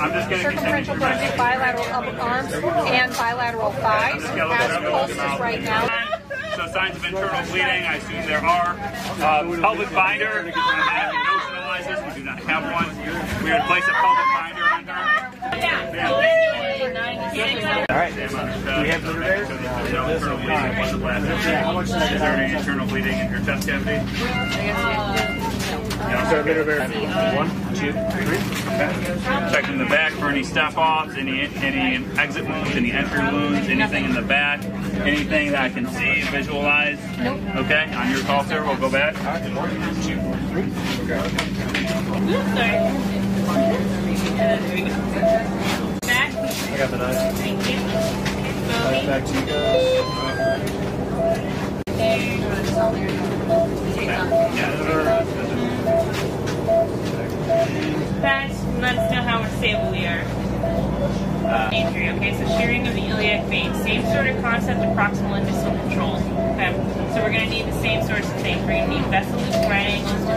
i'm just circumferential brushing bilateral upper arms and bilateral thighs. As right now. So signs of internal bleeding, I assume there are. Uh, pelvic binder, we do not have one. We replace a pelvic binder. Right. Do we have litter there? No internal bleeding was the last Is there any internal bleeding in your chest cavity? Is there litter there? One, two, three. Checking the back for any step offs, any any exit wounds, any entry wounds, anything in the back, anything that I can see, visualize. Okay, on your call, sir, we'll go back. One, two, three. Back. Got the knife. Thank you. Slowly. Back to you guys. Let us know how stable we are. Uh, Injury, okay, so shearing of the iliac vein. Same sort of concept of proximal and distal control. Okay, so we're going to need the same sorts of things. We're going to need vessel loop right